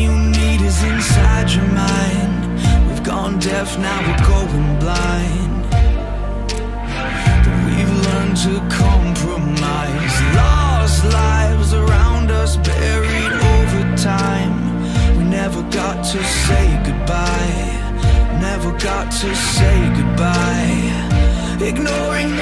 you need is inside your mind. We've gone deaf, now we're going blind. We've learned to compromise. Lost lives around us, buried over time. We never got to say goodbye. Never got to say goodbye. Ignoring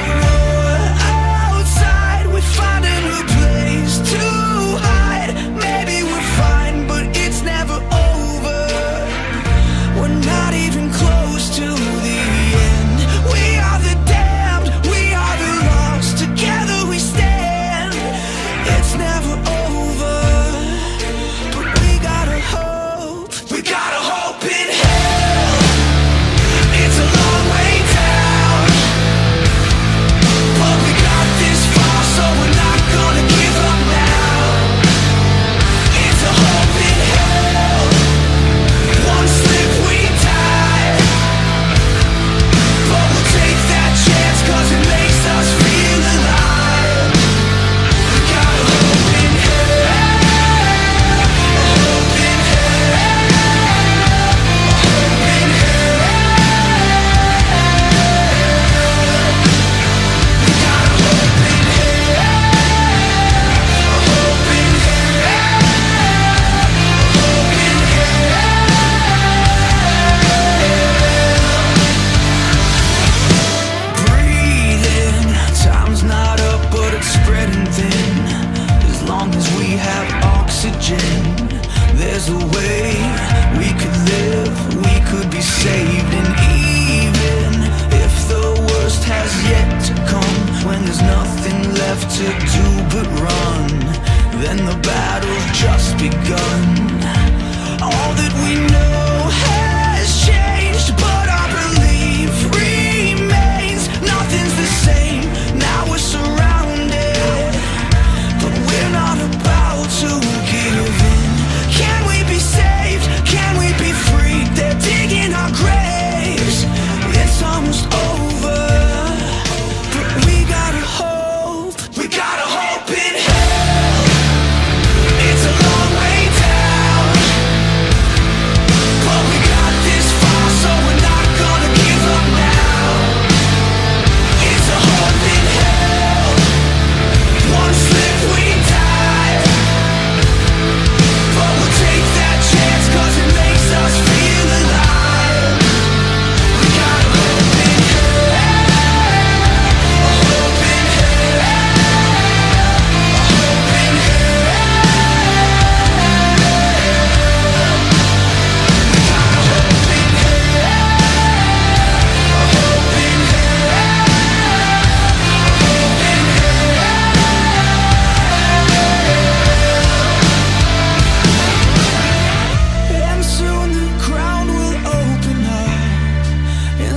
oxygen. There's a way we could live. We could be saved And even if the worst has yet to come. When there's nothing left to do but run Then the battle's just begun. All that we know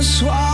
soir.